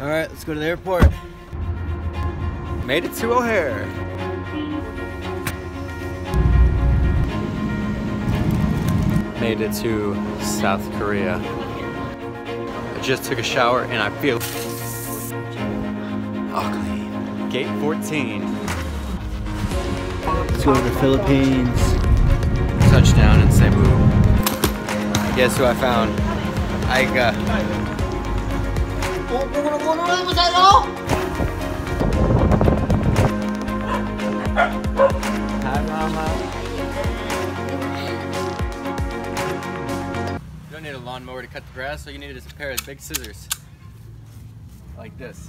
All right, let's go to the airport. Made it to O'Hare. Made it to South Korea. I just took a shower and I feel ugly. Gate 14. Let's go to the Philippines. Touchdown in Cebu. Guess who I found? You don't need a lawnmower to cut the grass, all you need is a pair of big scissors. Like this.